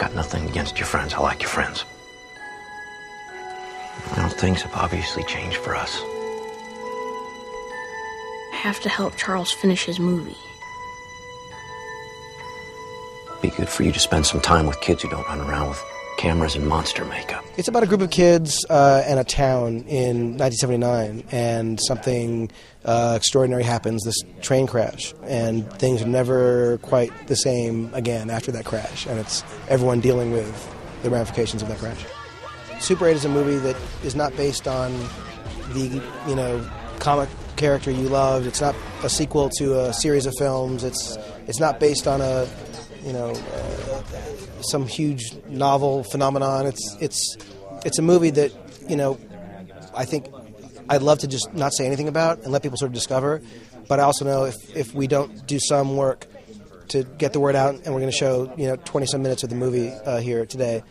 Got nothing against your friends. I like your friends. Well, things have obviously changed for us. I have to help Charles finish his movie. Be good for you to spend some time with kids who don't run around with cameras and monster makeup. It's about a group of kids uh, and a town in 1979, and something uh, extraordinary happens this train crash, and things are never quite the same again after that crash, and it's everyone dealing with the ramifications of that crash. Super 8 is a movie that is not based on the, you know, comic character you loved. It's not a sequel to a series of films. It's it's not based on a you know, uh, some huge novel phenomenon. It's it's it's a movie that you know, I think I'd love to just not say anything about and let people sort of discover. But I also know if if we don't do some work to get the word out, and we're going to show you know 20 some minutes of the movie uh, here today.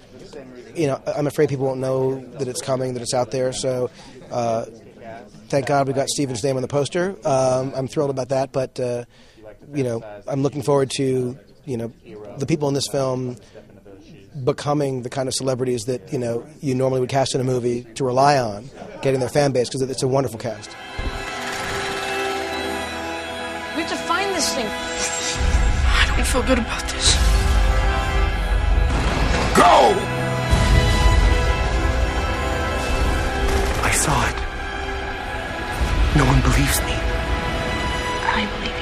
You know, I'm afraid people won't know that it's coming, that it's out there. So, uh, thank God we got Steven's name on the poster. Um, I'm thrilled about that, but uh, you know, I'm looking forward to you know the people in this film becoming the kind of celebrities that you know you normally would cast in a movie to rely on getting their fan base because it's a wonderful cast. We have to find this thing. I don't feel good about this. Go! I saw it. No one believes me. I believe